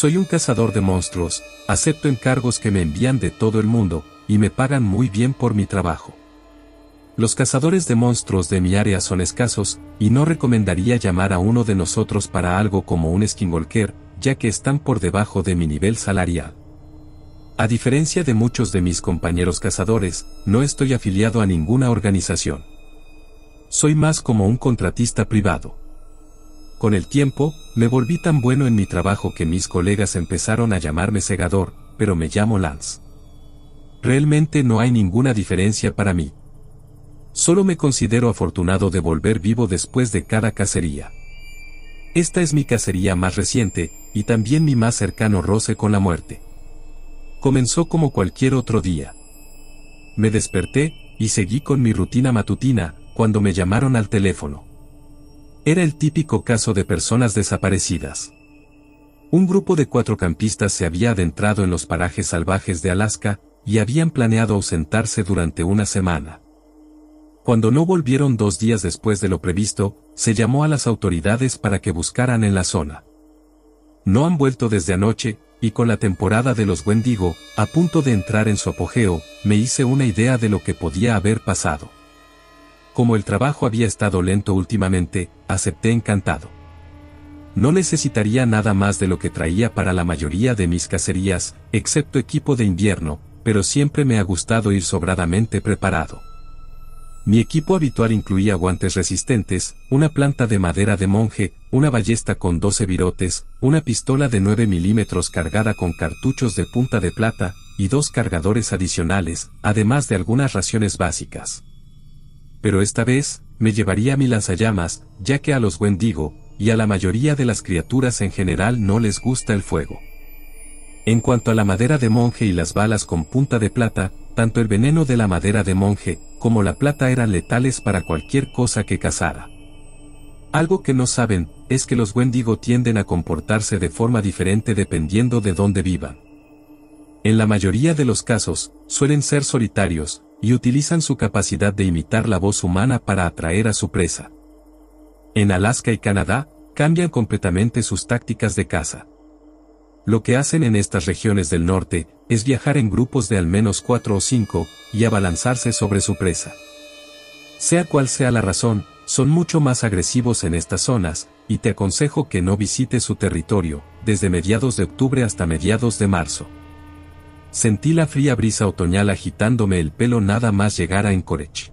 Soy un cazador de monstruos, acepto encargos que me envían de todo el mundo, y me pagan muy bien por mi trabajo. Los cazadores de monstruos de mi área son escasos, y no recomendaría llamar a uno de nosotros para algo como un skinwalker, ya que están por debajo de mi nivel salarial. A diferencia de muchos de mis compañeros cazadores, no estoy afiliado a ninguna organización. Soy más como un contratista privado. Con el tiempo, me volví tan bueno en mi trabajo que mis colegas empezaron a llamarme segador, pero me llamo Lance. Realmente no hay ninguna diferencia para mí. Solo me considero afortunado de volver vivo después de cada cacería. Esta es mi cacería más reciente, y también mi más cercano roce con la muerte. Comenzó como cualquier otro día. Me desperté, y seguí con mi rutina matutina, cuando me llamaron al teléfono. Era el típico caso de personas desaparecidas. Un grupo de cuatro campistas se había adentrado en los parajes salvajes de Alaska, y habían planeado ausentarse durante una semana. Cuando no volvieron dos días después de lo previsto, se llamó a las autoridades para que buscaran en la zona. No han vuelto desde anoche, y con la temporada de los Wendigo, a punto de entrar en su apogeo, me hice una idea de lo que podía haber pasado. Como el trabajo había estado lento últimamente, acepté encantado. No necesitaría nada más de lo que traía para la mayoría de mis cacerías, excepto equipo de invierno, pero siempre me ha gustado ir sobradamente preparado. Mi equipo habitual incluía guantes resistentes, una planta de madera de monje, una ballesta con 12 virotes, una pistola de 9 milímetros cargada con cartuchos de punta de plata, y dos cargadores adicionales, además de algunas raciones básicas. Pero esta vez, me llevaría mi lanzallamas, ya que a los Wendigo, y a la mayoría de las criaturas en general no les gusta el fuego. En cuanto a la madera de monje y las balas con punta de plata, tanto el veneno de la madera de monje, como la plata eran letales para cualquier cosa que cazara. Algo que no saben, es que los Wendigo tienden a comportarse de forma diferente dependiendo de dónde vivan. En la mayoría de los casos, suelen ser solitarios, y utilizan su capacidad de imitar la voz humana para atraer a su presa. En Alaska y Canadá, cambian completamente sus tácticas de caza. Lo que hacen en estas regiones del norte, es viajar en grupos de al menos cuatro o cinco, y abalanzarse sobre su presa. Sea cual sea la razón, son mucho más agresivos en estas zonas, y te aconsejo que no visites su territorio, desde mediados de octubre hasta mediados de marzo. Sentí la fría brisa otoñal agitándome el pelo nada más llegar a Encourage.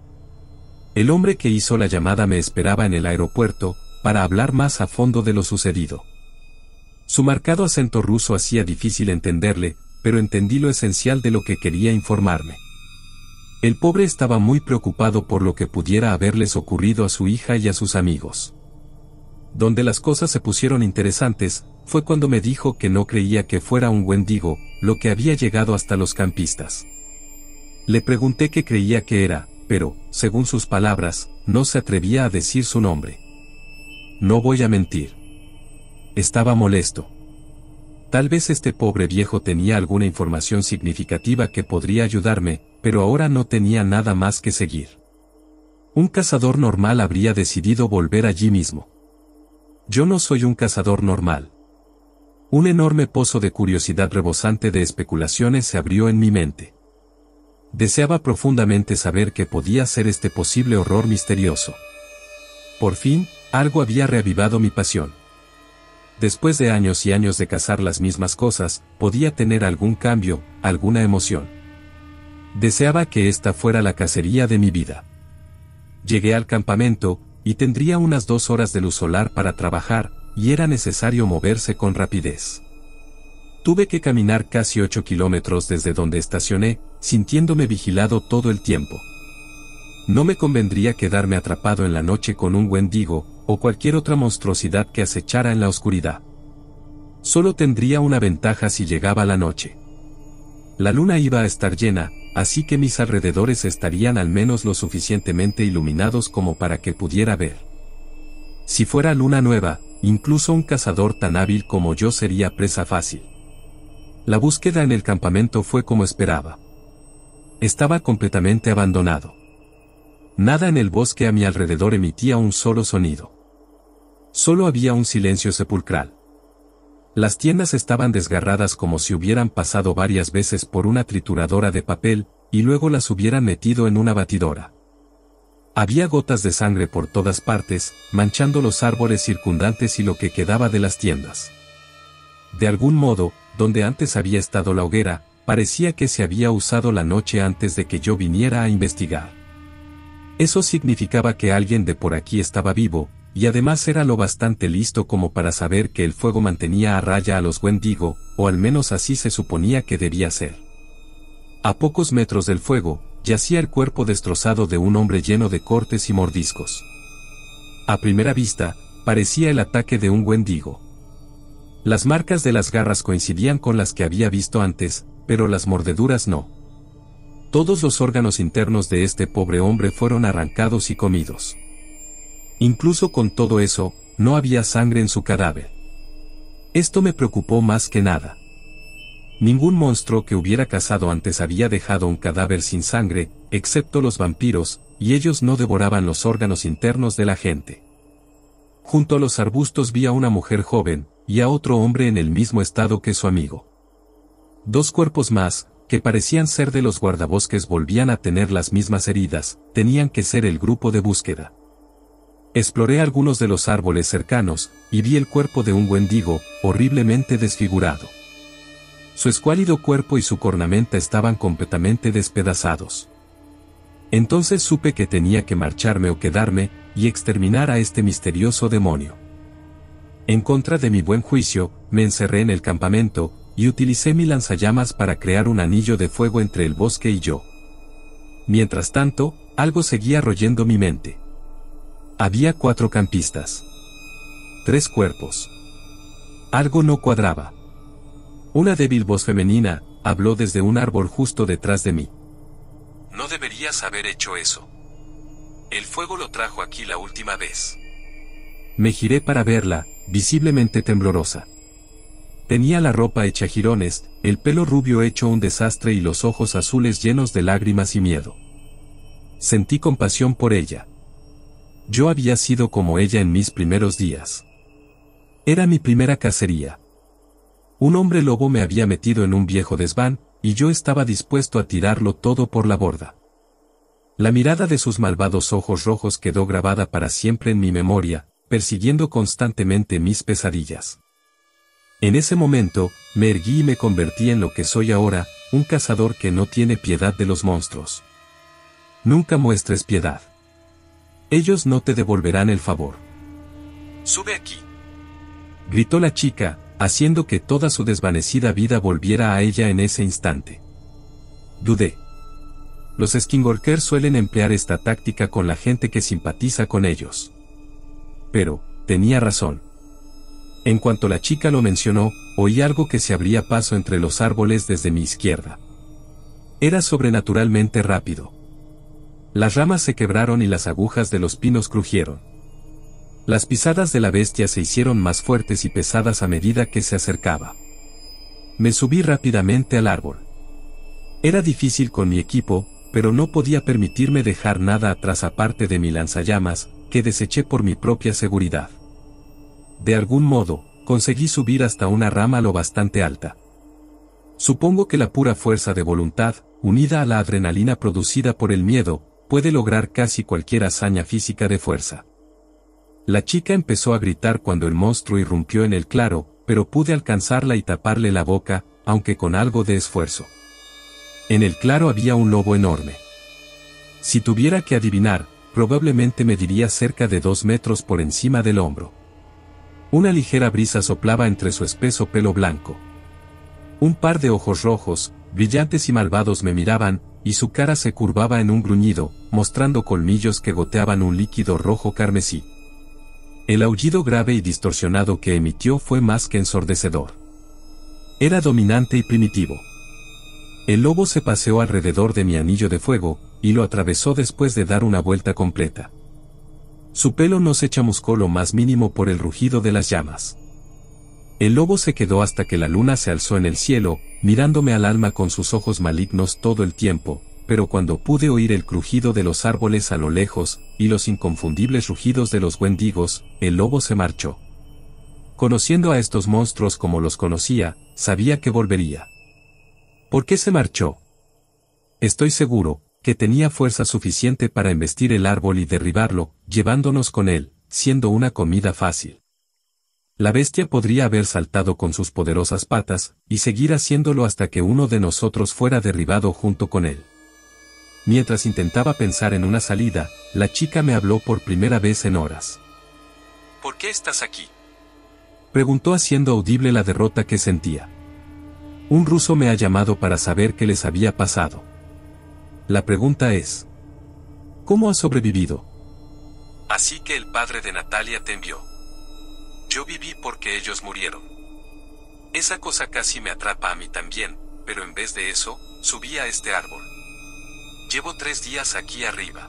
El hombre que hizo la llamada me esperaba en el aeropuerto, para hablar más a fondo de lo sucedido. Su marcado acento ruso hacía difícil entenderle, pero entendí lo esencial de lo que quería informarme. El pobre estaba muy preocupado por lo que pudiera haberles ocurrido a su hija y a sus amigos. Donde las cosas se pusieron interesantes, fue cuando me dijo que no creía que fuera un Wendigo, lo que había llegado hasta los campistas. Le pregunté qué creía que era, pero, según sus palabras, no se atrevía a decir su nombre. No voy a mentir. Estaba molesto. Tal vez este pobre viejo tenía alguna información significativa que podría ayudarme, pero ahora no tenía nada más que seguir. Un cazador normal habría decidido volver allí mismo. Yo no soy un cazador normal. Un enorme pozo de curiosidad rebosante de especulaciones se abrió en mi mente. Deseaba profundamente saber qué podía ser este posible horror misterioso. Por fin, algo había reavivado mi pasión. Después de años y años de cazar las mismas cosas, podía tener algún cambio, alguna emoción. Deseaba que esta fuera la cacería de mi vida. Llegué al campamento, y tendría unas dos horas de luz solar para trabajar, y era necesario moverse con rapidez. Tuve que caminar casi 8 kilómetros desde donde estacioné, sintiéndome vigilado todo el tiempo. No me convendría quedarme atrapado en la noche con un Wendigo, o cualquier otra monstruosidad que acechara en la oscuridad. Solo tendría una ventaja si llegaba la noche. La luna iba a estar llena, así que mis alrededores estarían al menos lo suficientemente iluminados como para que pudiera ver. Si fuera luna nueva, incluso un cazador tan hábil como yo sería presa fácil. La búsqueda en el campamento fue como esperaba. Estaba completamente abandonado. Nada en el bosque a mi alrededor emitía un solo sonido. Solo había un silencio sepulcral. Las tiendas estaban desgarradas como si hubieran pasado varias veces por una trituradora de papel, y luego las hubieran metido en una batidora. Había gotas de sangre por todas partes, manchando los árboles circundantes y lo que quedaba de las tiendas. De algún modo, donde antes había estado la hoguera, parecía que se había usado la noche antes de que yo viniera a investigar. Eso significaba que alguien de por aquí estaba vivo, y además era lo bastante listo como para saber que el fuego mantenía a raya a los Wendigo, o al menos así se suponía que debía ser. A pocos metros del fuego, yacía el cuerpo destrozado de un hombre lleno de cortes y mordiscos. A primera vista, parecía el ataque de un Wendigo. Las marcas de las garras coincidían con las que había visto antes, pero las mordeduras no. Todos los órganos internos de este pobre hombre fueron arrancados y comidos. Incluso con todo eso, no había sangre en su cadáver. Esto me preocupó más que nada. Ningún monstruo que hubiera cazado antes había dejado un cadáver sin sangre, excepto los vampiros, y ellos no devoraban los órganos internos de la gente. Junto a los arbustos vi a una mujer joven, y a otro hombre en el mismo estado que su amigo. Dos cuerpos más, que parecían ser de los guardabosques volvían a tener las mismas heridas, tenían que ser el grupo de búsqueda. Exploré algunos de los árboles cercanos, y vi el cuerpo de un wendigo, horriblemente desfigurado. Su escuálido cuerpo y su cornamenta estaban completamente despedazados. Entonces supe que tenía que marcharme o quedarme, y exterminar a este misterioso demonio. En contra de mi buen juicio, me encerré en el campamento, y utilicé mi lanzallamas para crear un anillo de fuego entre el bosque y yo. Mientras tanto, algo seguía royendo mi mente. Había cuatro campistas. Tres cuerpos. Algo no cuadraba. Una débil voz femenina, habló desde un árbol justo detrás de mí. No deberías haber hecho eso. El fuego lo trajo aquí la última vez. Me giré para verla, visiblemente temblorosa. Tenía la ropa hecha jirones, el pelo rubio hecho un desastre y los ojos azules llenos de lágrimas y miedo. Sentí compasión por ella. Yo había sido como ella en mis primeros días. Era mi primera cacería. Un hombre lobo me había metido en un viejo desván, y yo estaba dispuesto a tirarlo todo por la borda. La mirada de sus malvados ojos rojos quedó grabada para siempre en mi memoria, persiguiendo constantemente mis pesadillas. En ese momento, me erguí y me convertí en lo que soy ahora, un cazador que no tiene piedad de los monstruos. Nunca muestres piedad. Ellos no te devolverán el favor. Sube aquí. Gritó la chica, haciendo que toda su desvanecida vida volviera a ella en ese instante. Dudé. Los Skinwalkers suelen emplear esta táctica con la gente que simpatiza con ellos. Pero, tenía razón. En cuanto la chica lo mencionó, oí algo que se abría paso entre los árboles desde mi izquierda. Era sobrenaturalmente rápido. Las ramas se quebraron y las agujas de los pinos crujieron. Las pisadas de la bestia se hicieron más fuertes y pesadas a medida que se acercaba. Me subí rápidamente al árbol. Era difícil con mi equipo, pero no podía permitirme dejar nada atrás aparte de mi lanzallamas, que deseché por mi propia seguridad. De algún modo, conseguí subir hasta una rama lo bastante alta. Supongo que la pura fuerza de voluntad, unida a la adrenalina producida por el miedo, puede lograr casi cualquier hazaña física de fuerza. La chica empezó a gritar cuando el monstruo irrumpió en el claro, pero pude alcanzarla y taparle la boca, aunque con algo de esfuerzo. En el claro había un lobo enorme. Si tuviera que adivinar, probablemente mediría cerca de dos metros por encima del hombro. Una ligera brisa soplaba entre su espeso pelo blanco. Un par de ojos rojos, brillantes y malvados me miraban, y su cara se curvaba en un gruñido, mostrando colmillos que goteaban un líquido rojo carmesí. El aullido grave y distorsionado que emitió fue más que ensordecedor. Era dominante y primitivo. El lobo se paseó alrededor de mi anillo de fuego, y lo atravesó después de dar una vuelta completa. Su pelo no se chamuscó lo más mínimo por el rugido de las llamas. El lobo se quedó hasta que la luna se alzó en el cielo, mirándome al alma con sus ojos malignos todo el tiempo, pero cuando pude oír el crujido de los árboles a lo lejos, y los inconfundibles rugidos de los wendigos, el lobo se marchó. Conociendo a estos monstruos como los conocía, sabía que volvería. ¿Por qué se marchó? Estoy seguro, que tenía fuerza suficiente para embestir el árbol y derribarlo, llevándonos con él, siendo una comida fácil. La bestia podría haber saltado con sus poderosas patas, y seguir haciéndolo hasta que uno de nosotros fuera derribado junto con él. Mientras intentaba pensar en una salida, la chica me habló por primera vez en horas. ¿Por qué estás aquí? Preguntó haciendo audible la derrota que sentía. Un ruso me ha llamado para saber qué les había pasado. La pregunta es, ¿cómo has sobrevivido? Así que el padre de Natalia te envió. Yo viví porque ellos murieron. Esa cosa casi me atrapa a mí también, pero en vez de eso, subí a este árbol. Llevo tres días aquí arriba.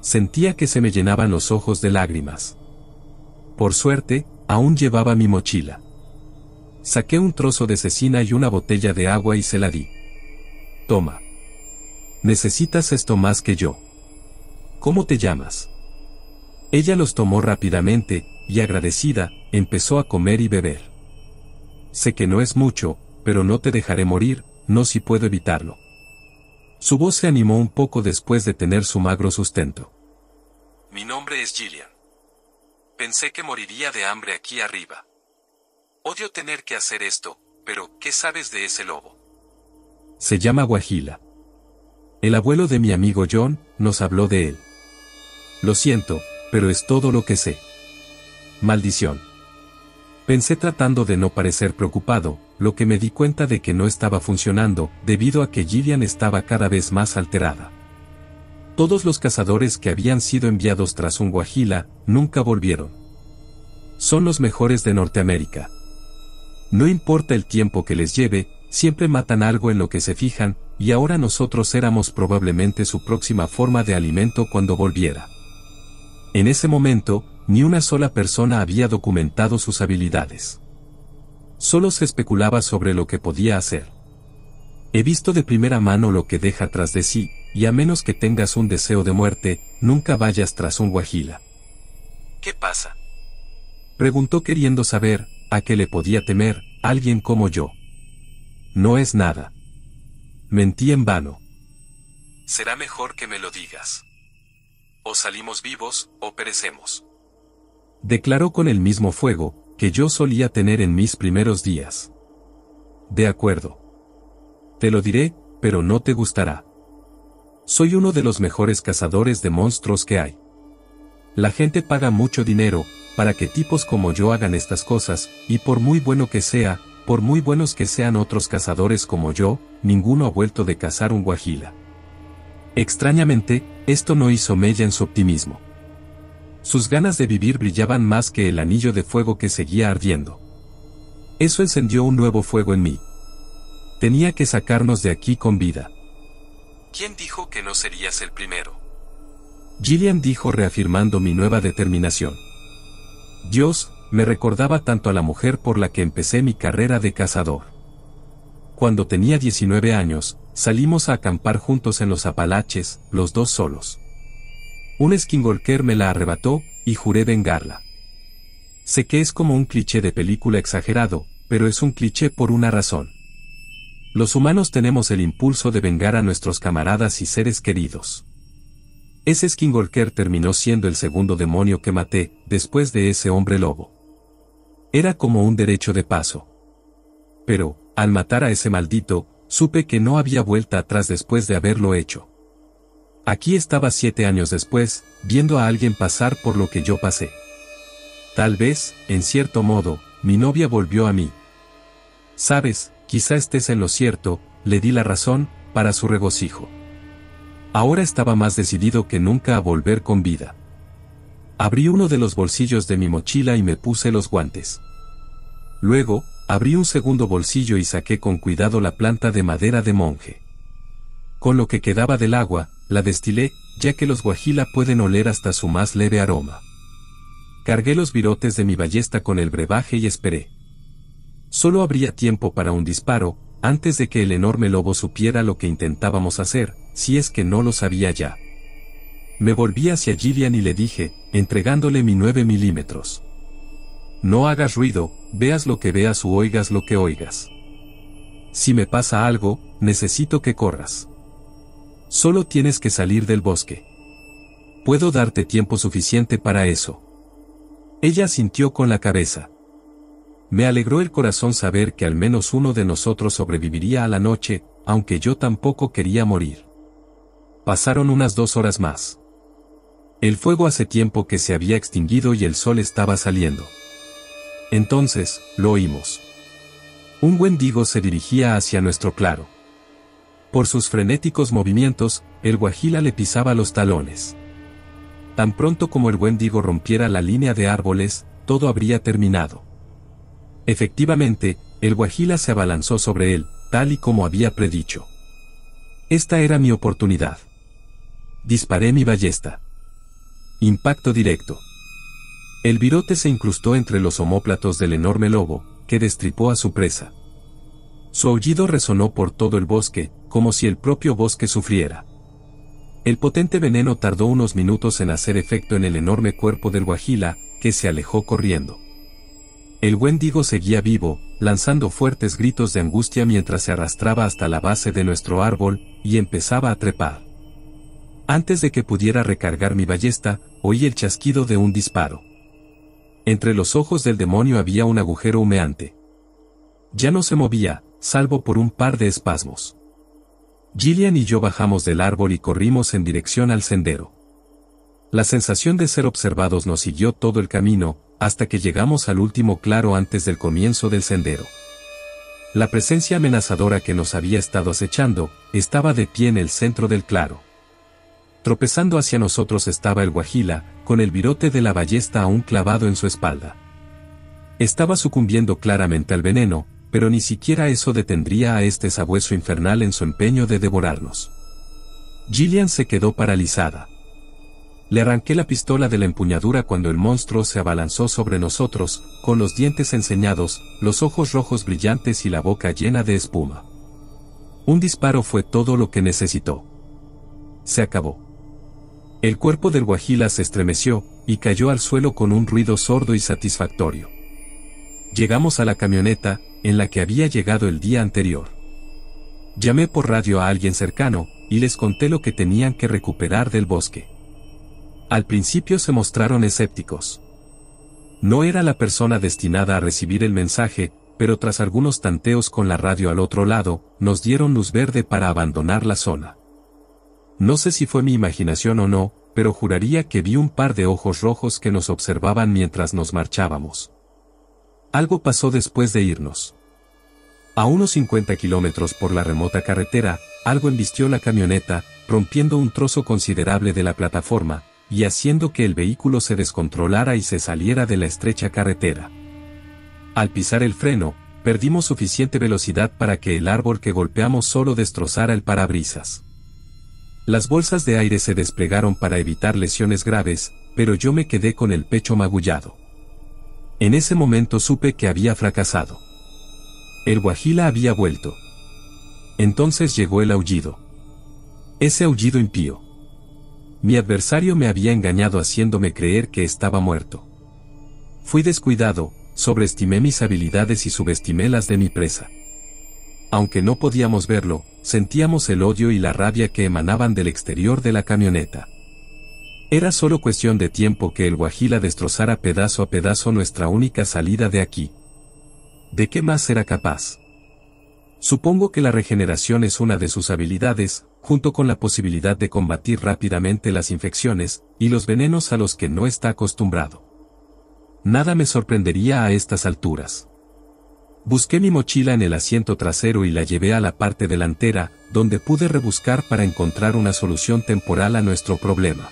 Sentía que se me llenaban los ojos de lágrimas. Por suerte, aún llevaba mi mochila. Saqué un trozo de cecina y una botella de agua y se la di. Toma. Necesitas esto más que yo. ¿Cómo te llamas? Ella los tomó rápidamente, y agradecida, empezó a comer y beber. Sé que no es mucho, pero no te dejaré morir, no si puedo evitarlo. Su voz se animó un poco después de tener su magro sustento. Mi nombre es Gillian. Pensé que moriría de hambre aquí arriba. Odio tener que hacer esto, pero ¿qué sabes de ese lobo? Se llama Guajila. El abuelo de mi amigo John nos habló de él. Lo siento, pero es todo lo que sé. Maldición. Pensé tratando de no parecer preocupado, lo que me di cuenta de que no estaba funcionando, debido a que Gillian estaba cada vez más alterada. Todos los cazadores que habían sido enviados tras un guajila, nunca volvieron. Son los mejores de Norteamérica. No importa el tiempo que les lleve, siempre matan algo en lo que se fijan, y ahora nosotros éramos probablemente su próxima forma de alimento cuando volviera. En ese momento, ni una sola persona había documentado sus habilidades. Solo se especulaba sobre lo que podía hacer. He visto de primera mano lo que deja tras de sí, y a menos que tengas un deseo de muerte, nunca vayas tras un guajila. ¿Qué pasa? Preguntó queriendo saber, a qué le podía temer, alguien como yo. No es nada. Mentí en vano. Será mejor que me lo digas. O salimos vivos, o perecemos declaró con el mismo fuego, que yo solía tener en mis primeros días. De acuerdo. Te lo diré, pero no te gustará. Soy uno de los mejores cazadores de monstruos que hay. La gente paga mucho dinero, para que tipos como yo hagan estas cosas, y por muy bueno que sea, por muy buenos que sean otros cazadores como yo, ninguno ha vuelto de cazar un guajila. Extrañamente, esto no hizo mella en su optimismo. Sus ganas de vivir brillaban más que el anillo de fuego que seguía ardiendo. Eso encendió un nuevo fuego en mí. Tenía que sacarnos de aquí con vida. ¿Quién dijo que no serías el primero? Gillian dijo reafirmando mi nueva determinación. Dios, me recordaba tanto a la mujer por la que empecé mi carrera de cazador. Cuando tenía 19 años, salimos a acampar juntos en los Apalaches, los dos solos. Un Skingolker me la arrebató, y juré vengarla. Sé que es como un cliché de película exagerado, pero es un cliché por una razón. Los humanos tenemos el impulso de vengar a nuestros camaradas y seres queridos. Ese Skingolker terminó siendo el segundo demonio que maté, después de ese hombre lobo. Era como un derecho de paso. Pero, al matar a ese maldito, supe que no había vuelta atrás después de haberlo hecho. Aquí estaba siete años después, viendo a alguien pasar por lo que yo pasé. Tal vez, en cierto modo, mi novia volvió a mí. Sabes, quizá estés en lo cierto, le di la razón, para su regocijo. Ahora estaba más decidido que nunca a volver con vida. Abrí uno de los bolsillos de mi mochila y me puse los guantes. Luego, abrí un segundo bolsillo y saqué con cuidado la planta de madera de monje. Con lo que quedaba del agua, la destilé, ya que los guajila pueden oler hasta su más leve aroma. Cargué los virotes de mi ballesta con el brebaje y esperé. Solo habría tiempo para un disparo, antes de que el enorme lobo supiera lo que intentábamos hacer, si es que no lo sabía ya. Me volví hacia Gillian y le dije, entregándole mi 9 milímetros. no hagas ruido, veas lo que veas u oigas lo que oigas. Si me pasa algo, necesito que corras. Solo tienes que salir del bosque. Puedo darte tiempo suficiente para eso. Ella sintió con la cabeza. Me alegró el corazón saber que al menos uno de nosotros sobreviviría a la noche, aunque yo tampoco quería morir. Pasaron unas dos horas más. El fuego hace tiempo que se había extinguido y el sol estaba saliendo. Entonces, lo oímos. Un Wendigo se dirigía hacia nuestro claro. Por sus frenéticos movimientos, el guajila le pisaba los talones. Tan pronto como el Wendigo rompiera la línea de árboles, todo habría terminado. Efectivamente, el guajila se abalanzó sobre él, tal y como había predicho. Esta era mi oportunidad. Disparé mi ballesta. Impacto directo. El virote se incrustó entre los omóplatos del enorme lobo, que destripó a su presa. Su aullido resonó por todo el bosque, como si el propio bosque sufriera. El potente veneno tardó unos minutos en hacer efecto en el enorme cuerpo del guajila, que se alejó corriendo. El Wendigo seguía vivo, lanzando fuertes gritos de angustia mientras se arrastraba hasta la base de nuestro árbol, y empezaba a trepar. Antes de que pudiera recargar mi ballesta, oí el chasquido de un disparo. Entre los ojos del demonio había un agujero humeante. Ya no se movía, salvo por un par de espasmos. Gillian y yo bajamos del árbol y corrimos en dirección al sendero. La sensación de ser observados nos siguió todo el camino, hasta que llegamos al último claro antes del comienzo del sendero. La presencia amenazadora que nos había estado acechando, estaba de pie en el centro del claro. Tropezando hacia nosotros estaba el guajila, con el virote de la ballesta aún clavado en su espalda. Estaba sucumbiendo claramente al veneno, pero ni siquiera eso detendría a este sabueso infernal en su empeño de devorarnos. Gillian se quedó paralizada. Le arranqué la pistola de la empuñadura cuando el monstruo se abalanzó sobre nosotros, con los dientes enseñados, los ojos rojos brillantes y la boca llena de espuma. Un disparo fue todo lo que necesitó. Se acabó. El cuerpo del guajila se estremeció, y cayó al suelo con un ruido sordo y satisfactorio. Llegamos a la camioneta, en la que había llegado el día anterior. Llamé por radio a alguien cercano, y les conté lo que tenían que recuperar del bosque. Al principio se mostraron escépticos. No era la persona destinada a recibir el mensaje, pero tras algunos tanteos con la radio al otro lado, nos dieron luz verde para abandonar la zona. No sé si fue mi imaginación o no, pero juraría que vi un par de ojos rojos que nos observaban mientras nos marchábamos. Algo pasó después de irnos. A unos 50 kilómetros por la remota carretera, algo embistió la camioneta, rompiendo un trozo considerable de la plataforma, y haciendo que el vehículo se descontrolara y se saliera de la estrecha carretera. Al pisar el freno, perdimos suficiente velocidad para que el árbol que golpeamos solo destrozara el parabrisas. Las bolsas de aire se desplegaron para evitar lesiones graves, pero yo me quedé con el pecho magullado. En ese momento supe que había fracasado. El guajila había vuelto. Entonces llegó el aullido. Ese aullido impío. Mi adversario me había engañado haciéndome creer que estaba muerto. Fui descuidado, sobreestimé mis habilidades y subestimé las de mi presa. Aunque no podíamos verlo, sentíamos el odio y la rabia que emanaban del exterior de la camioneta. Era solo cuestión de tiempo que el Guajila destrozara pedazo a pedazo nuestra única salida de aquí. ¿De qué más era capaz? Supongo que la regeneración es una de sus habilidades, junto con la posibilidad de combatir rápidamente las infecciones y los venenos a los que no está acostumbrado. Nada me sorprendería a estas alturas. Busqué mi mochila en el asiento trasero y la llevé a la parte delantera, donde pude rebuscar para encontrar una solución temporal a nuestro problema.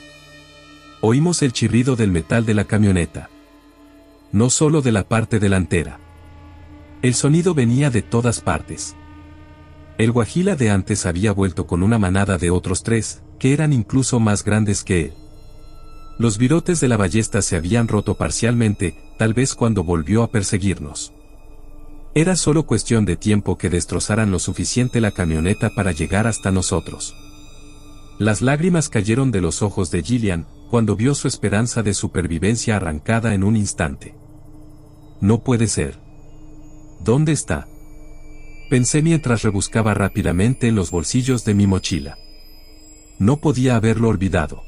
Oímos el chirrido del metal de la camioneta. No solo de la parte delantera. El sonido venía de todas partes. El guajila de antes había vuelto con una manada de otros tres, que eran incluso más grandes que él. Los virotes de la ballesta se habían roto parcialmente, tal vez cuando volvió a perseguirnos. Era solo cuestión de tiempo que destrozaran lo suficiente la camioneta para llegar hasta nosotros. Las lágrimas cayeron de los ojos de Gillian, cuando vio su esperanza de supervivencia arrancada en un instante. no puede ser. ¿Dónde está? Pensé mientras rebuscaba rápidamente en los bolsillos de mi mochila. No podía haberlo olvidado.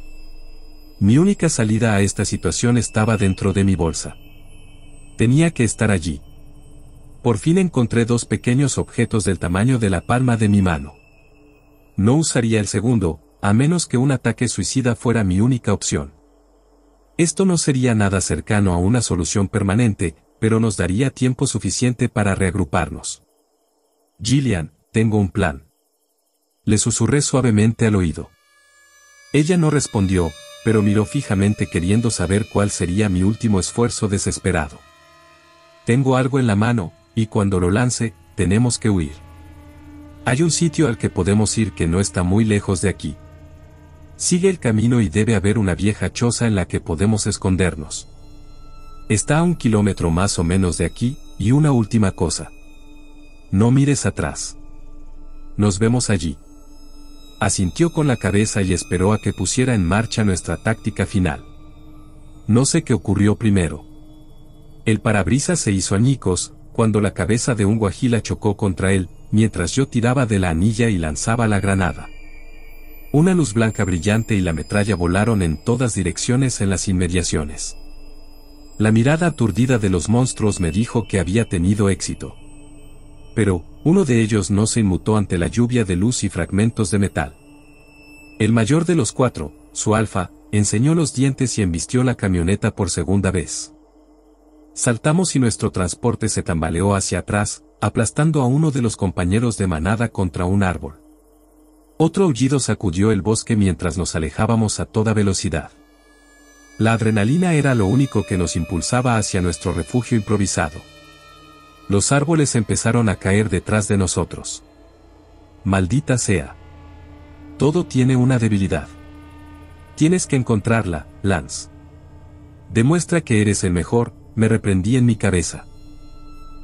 Mi única salida a esta situación estaba dentro de mi bolsa. Tenía que estar allí. Por fin encontré dos pequeños objetos del tamaño de la palma de mi mano. No usaría el segundo, a menos que un ataque suicida fuera mi única opción. Esto no sería nada cercano a una solución permanente, pero nos daría tiempo suficiente para reagruparnos. Gillian, tengo un plan. Le susurré suavemente al oído. Ella no respondió, pero miró fijamente queriendo saber cuál sería mi último esfuerzo desesperado. Tengo algo en la mano, y cuando lo lance, tenemos que huir. Hay un sitio al que podemos ir que no está muy lejos de aquí. Sigue el camino y debe haber una vieja choza en la que podemos escondernos. Está a un kilómetro más o menos de aquí, y una última cosa. No mires atrás. Nos vemos allí. Asintió con la cabeza y esperó a que pusiera en marcha nuestra táctica final. No sé qué ocurrió primero. El parabrisas se hizo añicos, cuando la cabeza de un guajila chocó contra él, mientras yo tiraba de la anilla y lanzaba la granada. Una luz blanca brillante y la metralla volaron en todas direcciones en las inmediaciones. La mirada aturdida de los monstruos me dijo que había tenido éxito. Pero, uno de ellos no se inmutó ante la lluvia de luz y fragmentos de metal. El mayor de los cuatro, su alfa, enseñó los dientes y embistió la camioneta por segunda vez. Saltamos y nuestro transporte se tambaleó hacia atrás, aplastando a uno de los compañeros de manada contra un árbol. Otro aullido sacudió el bosque mientras nos alejábamos a toda velocidad. La adrenalina era lo único que nos impulsaba hacia nuestro refugio improvisado. Los árboles empezaron a caer detrás de nosotros. Maldita sea. Todo tiene una debilidad. Tienes que encontrarla, Lance. Demuestra que eres el mejor, me reprendí en mi cabeza.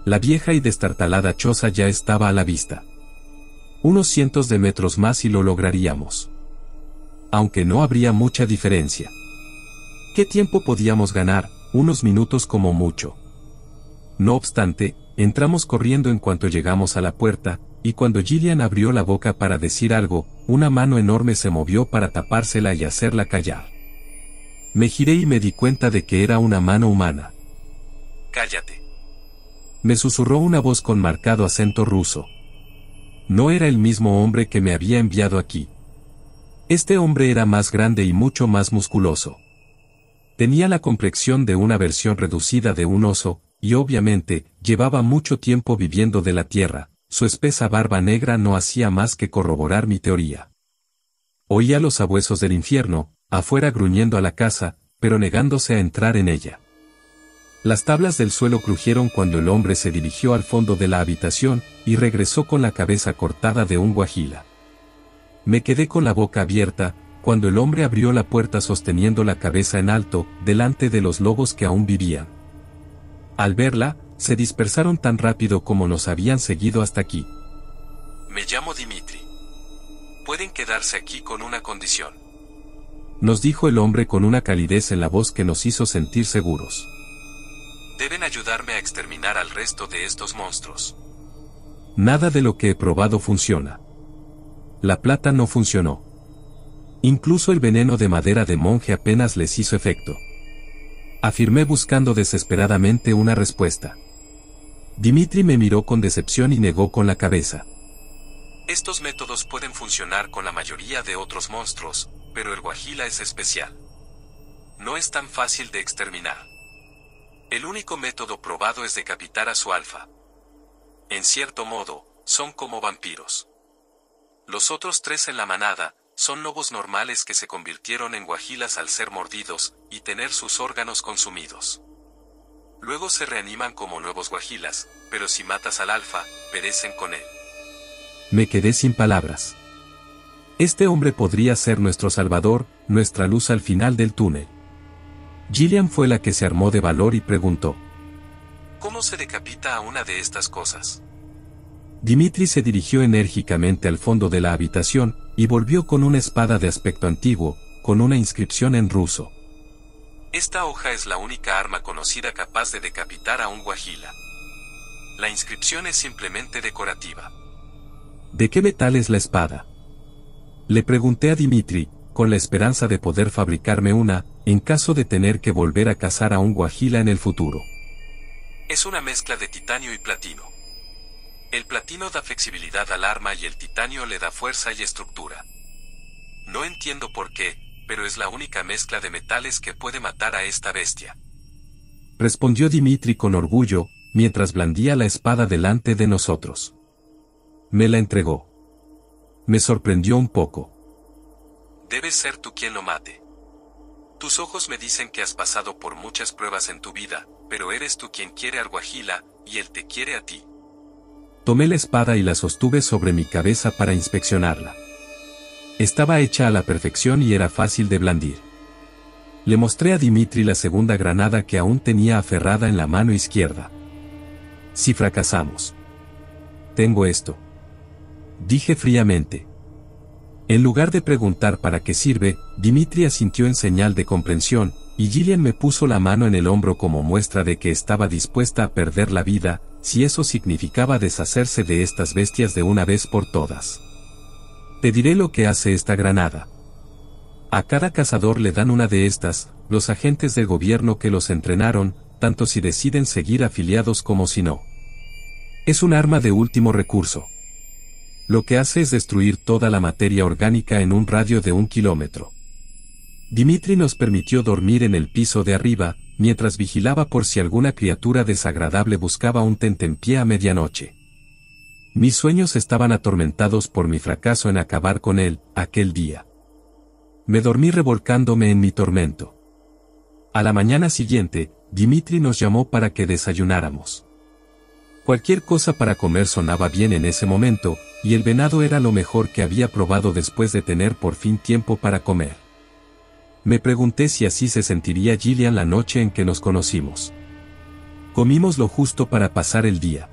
La vieja y destartalada choza ya estaba a la vista. Unos cientos de metros más y lo lograríamos. Aunque no habría mucha diferencia. ¿Qué tiempo podíamos ganar? Unos minutos como mucho. No obstante, entramos corriendo en cuanto llegamos a la puerta, y cuando Gillian abrió la boca para decir algo, una mano enorme se movió para tapársela y hacerla callar. Me giré y me di cuenta de que era una mano humana. Cállate. Me susurró una voz con marcado acento ruso. No era el mismo hombre que me había enviado aquí. Este hombre era más grande y mucho más musculoso. Tenía la complexión de una versión reducida de un oso, y obviamente, llevaba mucho tiempo viviendo de la tierra, su espesa barba negra no hacía más que corroborar mi teoría. Oía los sabuesos del infierno, afuera gruñendo a la casa, pero negándose a entrar en ella. Las tablas del suelo crujieron cuando el hombre se dirigió al fondo de la habitación, y regresó con la cabeza cortada de un guajila. Me quedé con la boca abierta, cuando el hombre abrió la puerta sosteniendo la cabeza en alto, delante de los lobos que aún vivían. Al verla, se dispersaron tan rápido como nos habían seguido hasta aquí. Me llamo Dimitri. Pueden quedarse aquí con una condición. Nos dijo el hombre con una calidez en la voz que nos hizo sentir seguros. Deben ayudarme a exterminar al resto de estos monstruos. Nada de lo que he probado funciona. La plata no funcionó. Incluso el veneno de madera de monje apenas les hizo efecto. Afirmé buscando desesperadamente una respuesta. Dimitri me miró con decepción y negó con la cabeza. Estos métodos pueden funcionar con la mayoría de otros monstruos, pero el guajila es especial. No es tan fácil de exterminar. El único método probado es decapitar a su alfa. En cierto modo, son como vampiros. Los otros tres en la manada, son lobos normales que se convirtieron en guajilas al ser mordidos, y tener sus órganos consumidos. Luego se reaniman como nuevos guajilas, pero si matas al alfa, perecen con él. Me quedé sin palabras. Este hombre podría ser nuestro salvador, nuestra luz al final del túnel. Gillian fue la que se armó de valor y preguntó. ¿Cómo se decapita a una de estas cosas? Dimitri se dirigió enérgicamente al fondo de la habitación, y volvió con una espada de aspecto antiguo, con una inscripción en ruso. Esta hoja es la única arma conocida capaz de decapitar a un guajila. La inscripción es simplemente decorativa. ¿De qué metal es la espada? Le pregunté a Dimitri, con la esperanza de poder fabricarme una, en caso de tener que volver a cazar a un guajila en el futuro. Es una mezcla de titanio y platino. El platino da flexibilidad al arma y el titanio le da fuerza y estructura. No entiendo por qué, pero es la única mezcla de metales que puede matar a esta bestia. Respondió Dimitri con orgullo, mientras blandía la espada delante de nosotros. Me la entregó. Me sorprendió un poco. Debes ser tú quien lo mate. Tus ojos me dicen que has pasado por muchas pruebas en tu vida, pero eres tú quien quiere al Guajila, y él te quiere a ti. Tomé la espada y la sostuve sobre mi cabeza para inspeccionarla. Estaba hecha a la perfección y era fácil de blandir. Le mostré a Dimitri la segunda granada que aún tenía aferrada en la mano izquierda. Si fracasamos. Tengo esto. Dije fríamente. En lugar de preguntar para qué sirve, Dimitri asintió en señal de comprensión, y Gillian me puso la mano en el hombro como muestra de que estaba dispuesta a perder la vida, si eso significaba deshacerse de estas bestias de una vez por todas. Te diré lo que hace esta granada. A cada cazador le dan una de estas, los agentes del gobierno que los entrenaron, tanto si deciden seguir afiliados como si no. Es un arma de último recurso. Lo que hace es destruir toda la materia orgánica en un radio de un kilómetro. Dimitri nos permitió dormir en el piso de arriba, mientras vigilaba por si alguna criatura desagradable buscaba un tentempié a medianoche. Mis sueños estaban atormentados por mi fracaso en acabar con él, aquel día. Me dormí revolcándome en mi tormento. A la mañana siguiente, Dimitri nos llamó para que desayunáramos. Cualquier cosa para comer sonaba bien en ese momento, y el venado era lo mejor que había probado después de tener por fin tiempo para comer. Me pregunté si así se sentiría Gillian la noche en que nos conocimos. Comimos lo justo para pasar el día.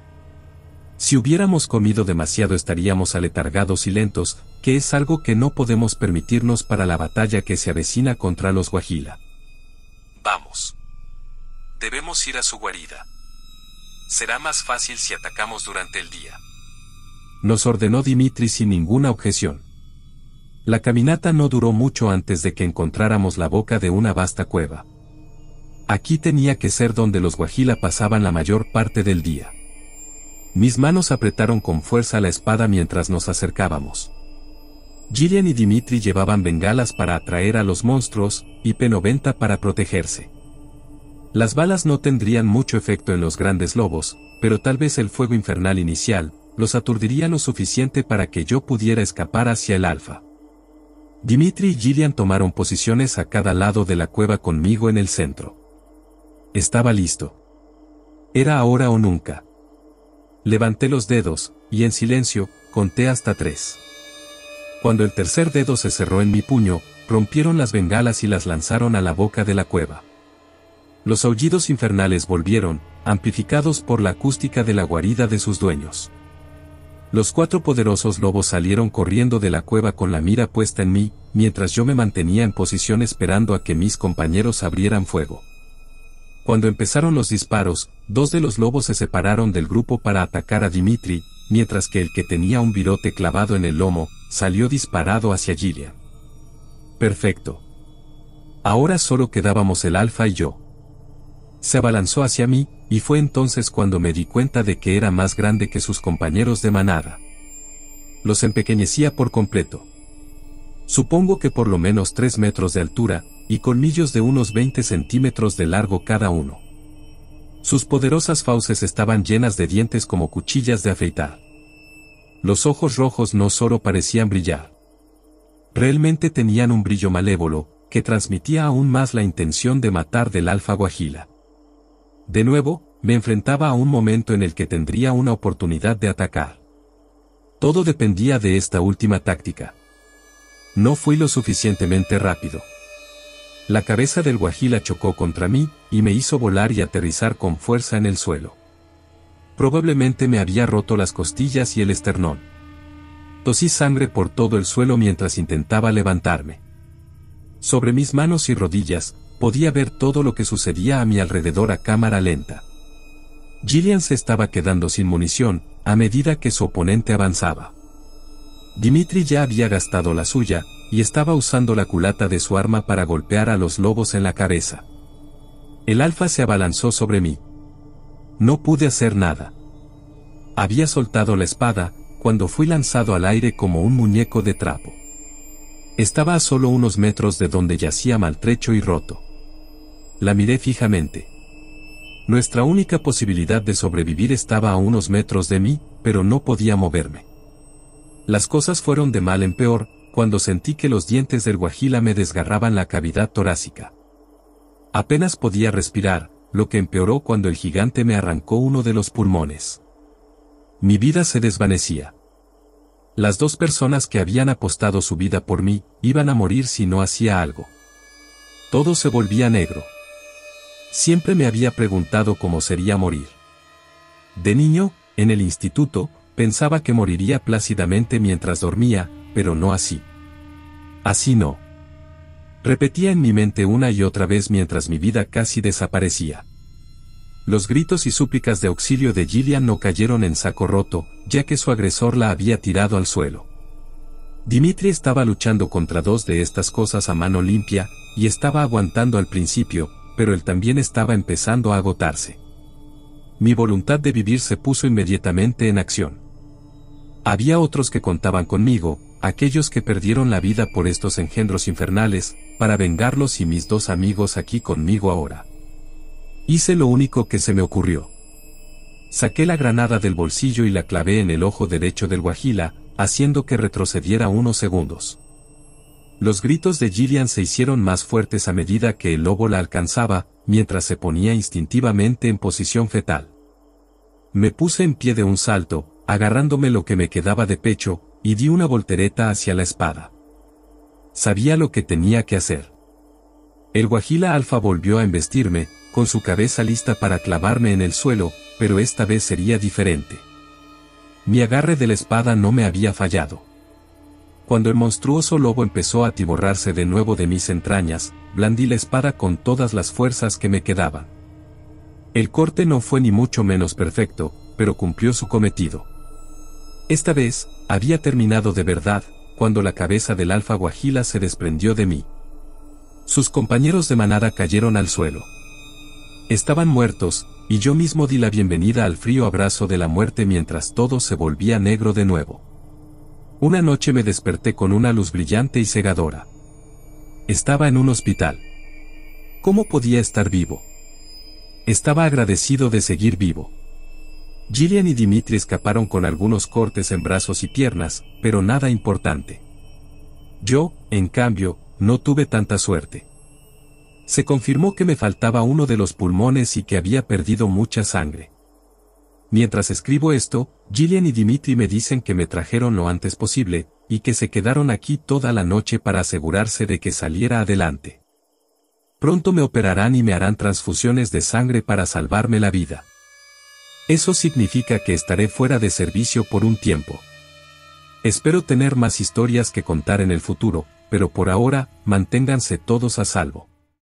Si hubiéramos comido demasiado estaríamos aletargados y lentos, que es algo que no podemos permitirnos para la batalla que se avecina contra los Guajila. Vamos. Debemos ir a su guarida. Será más fácil si atacamos durante el día. Nos ordenó Dimitri sin ninguna objeción. La caminata no duró mucho antes de que encontráramos la boca de una vasta cueva. Aquí tenía que ser donde los guajila pasaban la mayor parte del día. Mis manos apretaron con fuerza la espada mientras nos acercábamos. Gillian y Dimitri llevaban bengalas para atraer a los monstruos, y P90 para protegerse. Las balas no tendrían mucho efecto en los grandes lobos, pero tal vez el fuego infernal inicial, los aturdiría lo suficiente para que yo pudiera escapar hacia el alfa. Dimitri y Gillian tomaron posiciones a cada lado de la cueva conmigo en el centro. Estaba listo. Era ahora o nunca. Levanté los dedos, y en silencio, conté hasta tres. Cuando el tercer dedo se cerró en mi puño, rompieron las bengalas y las lanzaron a la boca de la cueva. Los aullidos infernales volvieron, amplificados por la acústica de la guarida de sus dueños. Los cuatro poderosos lobos salieron corriendo de la cueva con la mira puesta en mí, mientras yo me mantenía en posición esperando a que mis compañeros abrieran fuego. Cuando empezaron los disparos, dos de los lobos se separaron del grupo para atacar a Dimitri, mientras que el que tenía un virote clavado en el lomo, salió disparado hacia Gillian. Perfecto. Ahora solo quedábamos el alfa y yo. Se abalanzó hacia mí, y fue entonces cuando me di cuenta de que era más grande que sus compañeros de manada. Los empequeñecía por completo. Supongo que por lo menos tres metros de altura, y colmillos de unos 20 centímetros de largo cada uno. Sus poderosas fauces estaban llenas de dientes como cuchillas de afeitar. Los ojos rojos no solo parecían brillar. Realmente tenían un brillo malévolo, que transmitía aún más la intención de matar del alfa guajila. De nuevo, me enfrentaba a un momento en el que tendría una oportunidad de atacar. Todo dependía de esta última táctica. No fui lo suficientemente rápido. La cabeza del guajila chocó contra mí, y me hizo volar y aterrizar con fuerza en el suelo. Probablemente me había roto las costillas y el esternón. Tosí sangre por todo el suelo mientras intentaba levantarme. Sobre mis manos y rodillas, podía ver todo lo que sucedía a mi alrededor a cámara lenta. Gillian se estaba quedando sin munición, a medida que su oponente avanzaba. Dimitri ya había gastado la suya, y estaba usando la culata de su arma para golpear a los lobos en la cabeza. El alfa se abalanzó sobre mí. No pude hacer nada. Había soltado la espada, cuando fui lanzado al aire como un muñeco de trapo. Estaba a solo unos metros de donde yacía maltrecho y roto. La miré fijamente. Nuestra única posibilidad de sobrevivir estaba a unos metros de mí, pero no podía moverme. Las cosas fueron de mal en peor, cuando sentí que los dientes del guajila me desgarraban la cavidad torácica. Apenas podía respirar, lo que empeoró cuando el gigante me arrancó uno de los pulmones. Mi vida se desvanecía. Las dos personas que habían apostado su vida por mí, iban a morir si no hacía algo. Todo se volvía negro. Siempre me había preguntado cómo sería morir. De niño, en el instituto, pensaba que moriría plácidamente mientras dormía, pero no así. Así no. Repetía en mi mente una y otra vez mientras mi vida casi desaparecía. Los gritos y súplicas de auxilio de Gillian no cayeron en saco roto, ya que su agresor la había tirado al suelo. Dimitri estaba luchando contra dos de estas cosas a mano limpia, y estaba aguantando al principio, pero él también estaba empezando a agotarse. Mi voluntad de vivir se puso inmediatamente en acción. Había otros que contaban conmigo, aquellos que perdieron la vida por estos engendros infernales, para vengarlos y mis dos amigos aquí conmigo ahora. Hice lo único que se me ocurrió. Saqué la granada del bolsillo y la clavé en el ojo derecho del guajila, haciendo que retrocediera unos segundos. Los gritos de Gillian se hicieron más fuertes a medida que el lobo la alcanzaba, mientras se ponía instintivamente en posición fetal. Me puse en pie de un salto, agarrándome lo que me quedaba de pecho, y di una voltereta hacia la espada. Sabía lo que tenía que hacer. El guajila alfa volvió a embestirme, con su cabeza lista para clavarme en el suelo, pero esta vez sería diferente. Mi agarre de la espada no me había fallado. Cuando el monstruoso lobo empezó a atiborrarse de nuevo de mis entrañas, blandí la espada con todas las fuerzas que me quedaban. El corte no fue ni mucho menos perfecto, pero cumplió su cometido. Esta vez, había terminado de verdad, cuando la cabeza del alfa guajila se desprendió de mí. Sus compañeros de manada cayeron al suelo. Estaban muertos, y yo mismo di la bienvenida al frío abrazo de la muerte mientras todo se volvía negro de nuevo. Una noche me desperté con una luz brillante y cegadora. Estaba en un hospital. ¿Cómo podía estar vivo? Estaba agradecido de seguir vivo. Gillian y Dimitri escaparon con algunos cortes en brazos y piernas, pero nada importante. Yo, en cambio, no tuve tanta suerte. Se confirmó que me faltaba uno de los pulmones y que había perdido mucha sangre. Mientras escribo esto, Gillian y Dimitri me dicen que me trajeron lo antes posible, y que se quedaron aquí toda la noche para asegurarse de que saliera adelante. Pronto me operarán y me harán transfusiones de sangre para salvarme la vida. Eso significa que estaré fuera de servicio por un tiempo. Espero tener más historias que contar en el futuro, pero por ahora, manténganse todos a salvo.